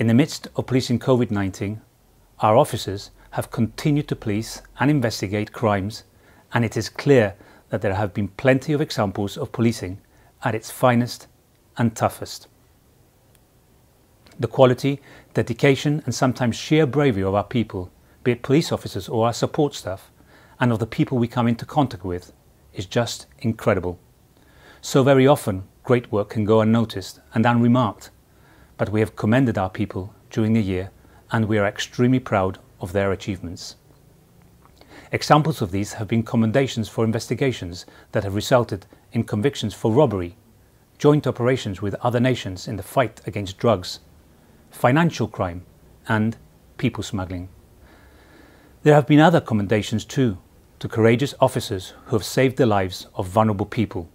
In the midst of policing COVID 19, our officers have continued to police and investigate crimes, and it is clear that there have been plenty of examples of policing at its finest and toughest. The quality, dedication, and sometimes sheer bravery of our people, be it police officers or our support staff, and of the people we come into contact with, is just incredible. So very often, great work can go unnoticed and unremarked, but we have commended our people during the year and we are extremely proud of their achievements. Examples of these have been commendations for investigations that have resulted in convictions for robbery, joint operations with other nations in the fight against drugs, financial crime, and people smuggling. There have been other commendations too to courageous officers who have saved the lives of vulnerable people